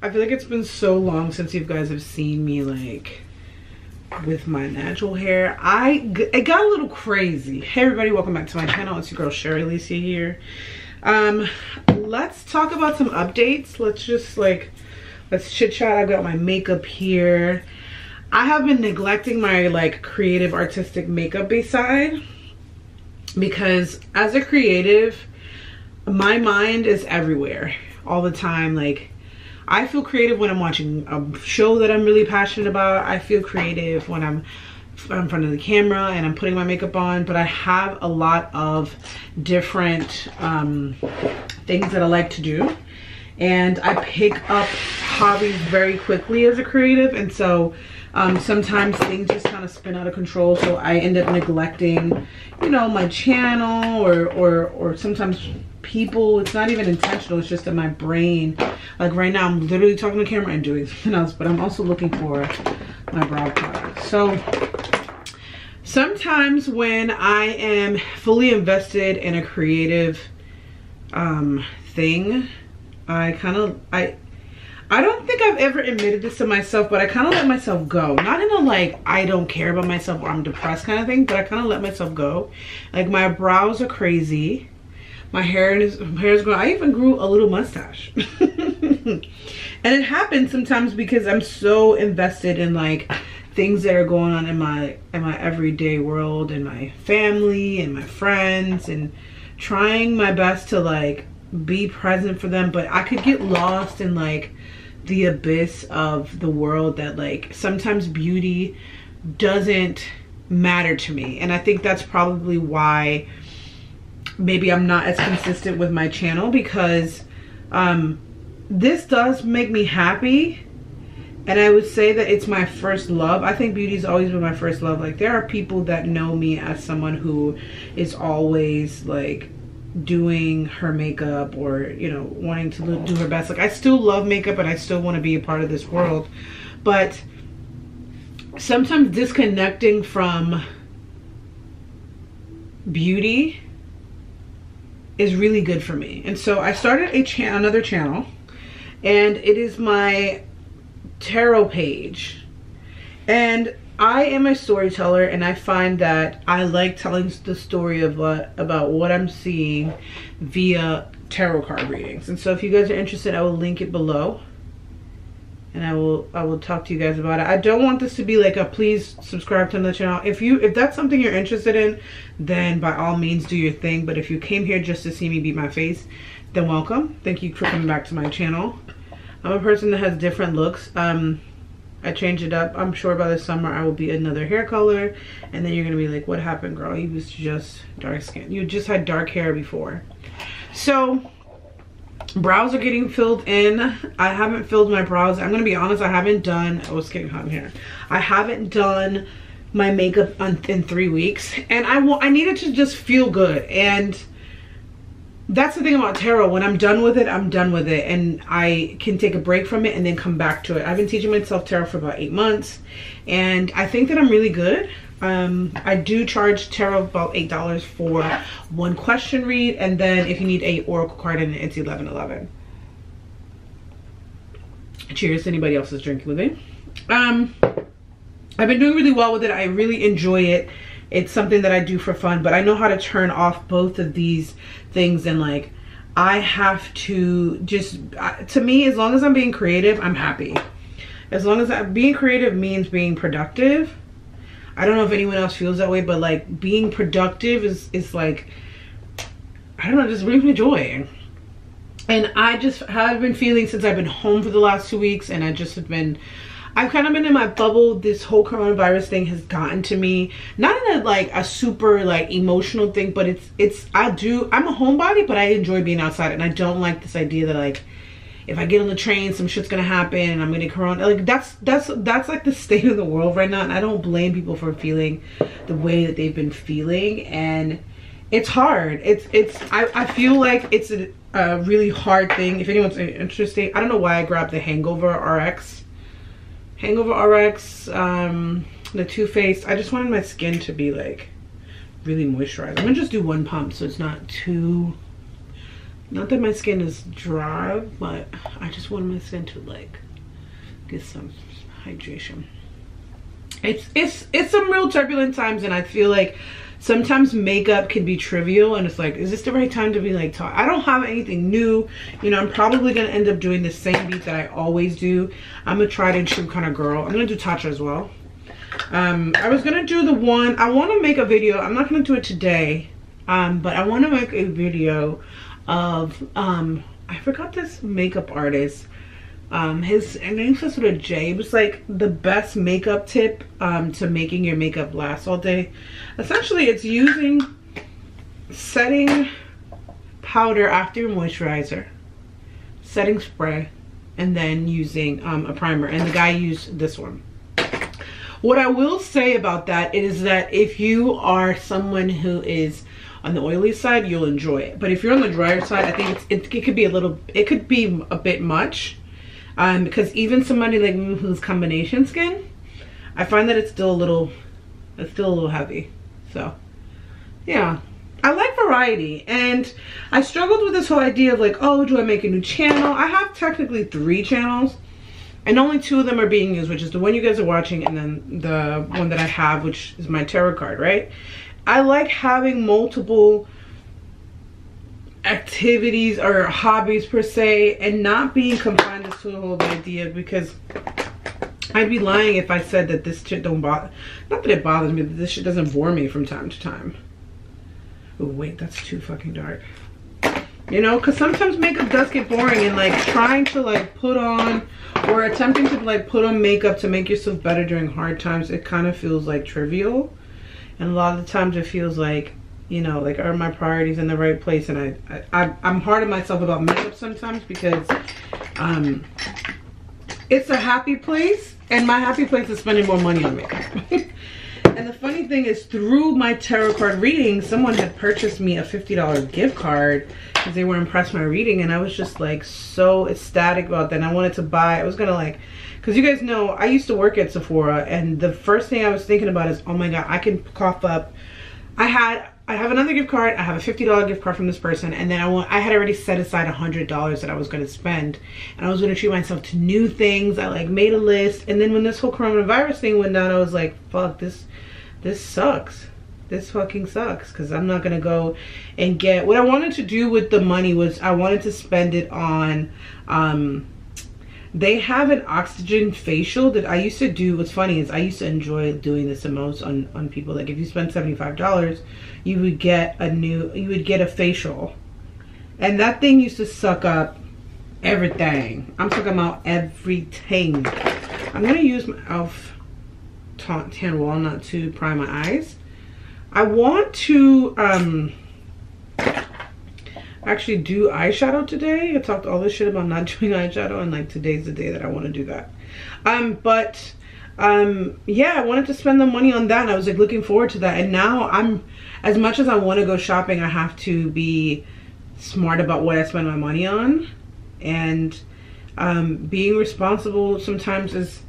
I feel like it's been so long since you guys have seen me like with my natural hair. I it got a little crazy. Hey everybody, welcome back to my channel. It's your girl Shari Elisa here. Um, let's talk about some updates. Let's just like, let's chit chat. I got my makeup here. I have been neglecting my like creative artistic makeup side because as a creative, my mind is everywhere all the time. Like I feel creative when I'm watching a show that I'm really passionate about. I feel creative when I'm in front of the camera and I'm putting my makeup on, but I have a lot of different um, things that I like to do. And I pick up hobbies very quickly as a creative. And so um, sometimes things just kind of spin out of control. So I end up neglecting, you know, my channel or, or, or sometimes people it's not even intentional it's just in my brain like right now i'm literally talking to the camera and doing something else but i'm also looking for my brow product so sometimes when i am fully invested in a creative um thing i kind of i I don't think I've ever admitted this to myself, but I kind of let myself go. Not in a like, I don't care about myself or I'm depressed kind of thing, but I kind of let myself go. Like my brows are crazy my hair is my hair is growing. I even grew a little mustache. and it happens sometimes because I'm so invested in like things that are going on in my in my everyday world and my family and my friends and trying my best to like be present for them but I could get lost in like the abyss of the world that like sometimes beauty doesn't matter to me and I think that's probably why maybe I'm not as consistent with my channel because um, this does make me happy. And I would say that it's my first love. I think beauty's always been my first love. Like there are people that know me as someone who is always like doing her makeup or, you know, wanting to do her best. Like I still love makeup and I still want to be a part of this world. But sometimes disconnecting from beauty is really good for me. And so I started a cha another channel and it is my tarot page. And I am a storyteller and I find that I like telling the story of what about what I'm seeing via tarot card readings. And so if you guys are interested, I will link it below and I will I will talk to you guys about it. I don't want this to be like a please subscribe to the channel. If you if that's something you're interested in, then by all means do your thing. But if you came here just to see me beat my face, then welcome. Thank you for coming back to my channel. I'm a person that has different looks. Um I change it up. I'm sure by the summer I will be another hair color. And then you're gonna be like, what happened, girl? You was just dark skin. You just had dark hair before. So brows are getting filled in i haven't filled my brows i'm gonna be honest i haven't done oh it's getting hot in here i haven't done my makeup in three weeks and i want i needed to just feel good and that's the thing about tarot when i'm done with it i'm done with it and i can take a break from it and then come back to it i've been teaching myself tarot for about eight months and i think that i'm really good um, I do charge tarot about eight dollars for one question read, and then if you need a oracle card in it, it's eleven eleven. Cheers anybody else is drinking with me. Um, I've been doing really well with it. I really enjoy it. It's something that I do for fun, but I know how to turn off both of these things and like I have to just to me as long as I'm being creative, I'm happy. As long as I'm being creative means being productive I don't know if anyone else feels that way, but like being productive is is like I don't know, just brings me joy. And I just have been feeling since I've been home for the last two weeks and I just have been I've kind of been in my bubble. This whole coronavirus thing has gotten to me. Not in a like a super like emotional thing, but it's it's I do I'm a homebody, but I enjoy being outside and I don't like this idea that like if I get on the train, some shit's gonna happen and I'm gonna corona. Like that's that's that's like the state of the world right now. And I don't blame people for feeling the way that they've been feeling. And it's hard. It's it's I, I feel like it's a, a really hard thing. If anyone's interested, I don't know why I grabbed the Hangover RX. Hangover RX, um, the Too Faced. I just wanted my skin to be like really moisturized. I'm gonna just do one pump so it's not too not that my skin is dry, but I just want my skin to like get some hydration. It's it's it's some real turbulent times and I feel like sometimes makeup can be trivial and it's like is this the right time to be like talk i don't have anything new. You know i'm probably gonna end up doing the same beat that i always do. I'm a tried and true kind of girl. I'm gonna do tatcha as well. Um i was gonna do the one i want to make a video i'm not gonna do it today um but i want to make a video of um i forgot this makeup artist um his name starts with a j like the best makeup tip um to making your makeup last all day. Essentially it's using setting powder after your moisturizer setting spray and then using um, a primer. And the guy used this one. What i will say about that is that if you are someone who is on the oily side you'll enjoy it. But if you're on the drier side i think it, it could be a little it could be a bit much um, because even somebody like me who's combination skin, I find that it's still a little, it's still a little heavy. So, yeah. I like variety and I struggled with this whole idea of like, oh, do I make a new channel? I have technically three channels and only two of them are being used, which is the one you guys are watching and then the one that I have, which is my tarot card, right? I like having multiple activities or hobbies per se and not being confined to the whole idea because I'd be lying if I said that this shit don't bother not that it bothers me this shit doesn't bore me from time to time. Oh wait that's too fucking dark. You know because sometimes makeup does get boring and like trying to like put on or attempting to like put on makeup to make yourself better during hard times it kind of feels like trivial. And a lot of the times it feels like you know, like are my priorities in the right place? And I, I, I'm hard on myself about makeup sometimes because um, it's a happy place and my happy place is spending more money on makeup. and the funny thing is through my tarot card reading, someone had purchased me a $50 gift card because they were impressed my reading and I was just like so ecstatic about that. And I wanted to buy, I was gonna like, because you guys know I used to work at Sephora and the first thing I was thinking about is, oh my God, I can cough up. I had I have another gift card. I have a $50 gift card from this person. And then I want, I had already set aside $100 that I was going to spend. And I was going to treat myself to new things. I like made a list. And then when this whole coronavirus thing went down, I was like, fuck, this, this sucks. This fucking sucks. Cause I'm not going to go and get, what I wanted to do with the money was I wanted to spend it on, um, they have an oxygen facial that I used to do. What's funny is I used to enjoy doing this the most on, on people. Like if you spend $75, you would get a new, you would get a facial. And that thing used to suck up everything. I'm talking about everything. I'm gonna use my e.l.f. tan walnut to prime my eyes. I want to, um, actually do eyeshadow today. I talked all this shit about not doing eyeshadow and like today's the day that I want to do that. Um, but um, yeah, I wanted to spend the money on that. I was like looking forward to that. And now I'm, as much as I want to go shopping, I have to be smart about what I spend my money on. And um, being responsible sometimes is,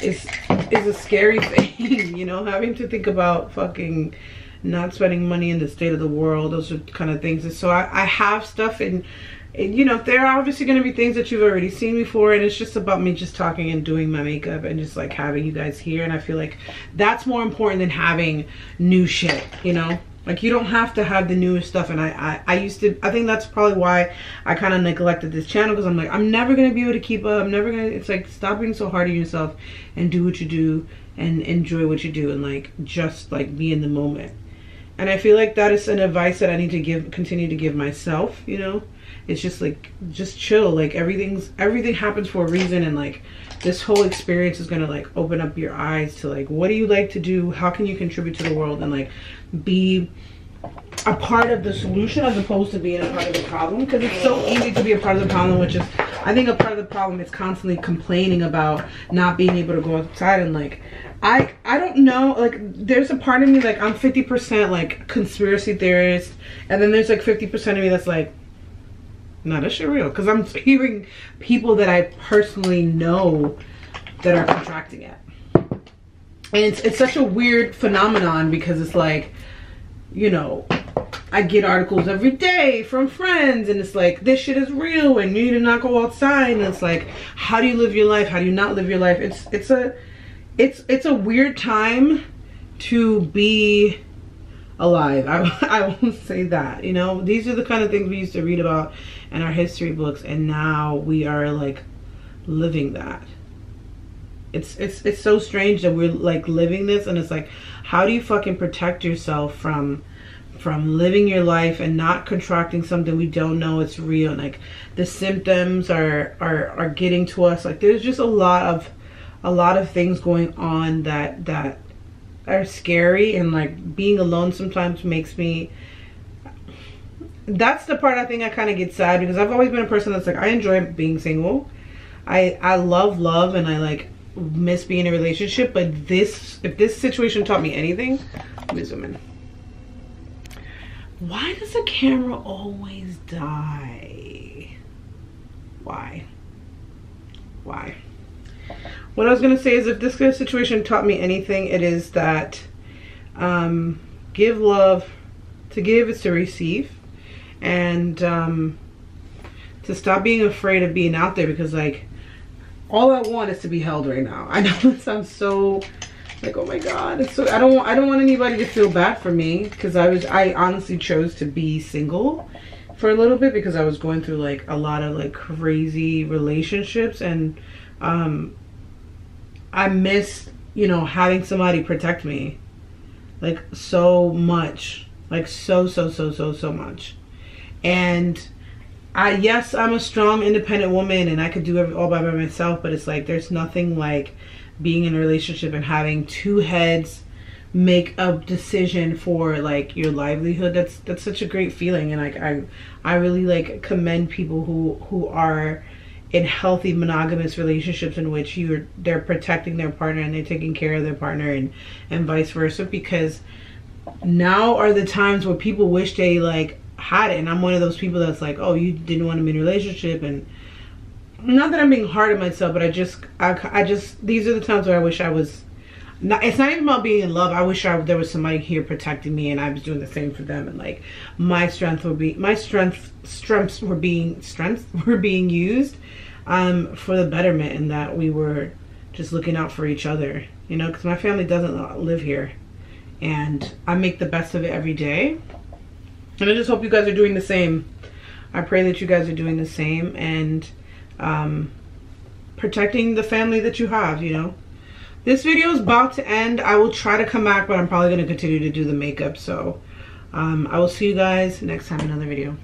is, is a scary thing, you know, having to think about fucking not spending money in the state of the world those are kind of things and so i, I have stuff and, and you know there are obviously going to be things that you've already seen before and it's just about me just talking and doing my makeup and just like having you guys here and i feel like that's more important than having new shit you know like you don't have to have the newest stuff and I, I, I used to, I think that's probably why I kind of neglected this channel because I'm like, I'm never going to be able to keep up. I'm never going to, it's like stop being so hard on yourself and do what you do and enjoy what you do and like just like be in the moment. And I feel like that is an advice that I need to give, continue to give myself, you know? It's just like, just chill. Like everything's, everything happens for a reason. And like this whole experience is going to like open up your eyes to like, what do you like to do? How can you contribute to the world and like be a part of the solution as opposed to being a part of the problem because it's so easy to be a part of the problem which is i think a part of the problem is constantly complaining about not being able to go outside and like I I don't know like there's a part of me like I'm 50% like conspiracy theorist and then there's like 50% of me that's like no this shit real because I'm hearing people that I personally know that are contracting it and it's, it's such a weird phenomenon because it's like you know I get articles every day from friends and it's like this shit is real and you need to not go outside and it's like how do you live your life? How do you not live your life? It's it's a it's it's a weird time to be alive. I, I won't say that. You know, these are the kind of things we used to read about in our history books, and now we are like living that. It's it's it's so strange that we're like living this, and it's like, how do you fucking protect yourself from from living your life and not contracting something we don't know it's real? and Like the symptoms are are are getting to us. Like there's just a lot of a lot of things going on that that are scary and like being alone sometimes makes me that's the part I think I kind of get sad because I've always been a person that's like I enjoy being single. I I love love and I like miss being in a relationship, but this if this situation taught me anything, let me zoom in. Why does the camera always die? Why? Why? What I was going to say is if this kind of situation taught me anything, it is that um, give love, to give is to receive, and um, to stop being afraid of being out there because like all I want is to be held right now. I know it sounds so like oh my god so I don't want I don't want anybody to feel bad for me because I was I honestly chose to be single for a little bit because I was going through like a lot of like crazy relationships and um I miss, you know, having somebody protect me. Like so much. Like so, so, so, so, so much. And I, yes, I'm a strong, independent woman and I could do it all by myself, but it's like there's nothing like being in a relationship and having two heads make a decision for like your livelihood that's that's such a great feeling and like i i really like commend people who who are in healthy monogamous relationships in which you're they're protecting their partner and they're taking care of their partner and and vice versa because now are the times where people wish they like had it and I'm one of those people that's like oh you didn't want to be in a relationship and not that I'm being hard on myself but I just I, I just these are the times where I wish I was not, it's not even about being in love. I wish I, there was somebody here protecting me and I was doing the same for them. And like my strength would be, my strength, strengths were being, strengths were being used um, for the betterment and that we were just looking out for each other, you know, because my family doesn't live here. And I make the best of it every day. And I just hope you guys are doing the same. I pray that you guys are doing the same and um, protecting the family that you have, you know. This video is about to end. I will try to come back, but I'm probably going to continue to do the makeup. So um, I will see you guys next time another video.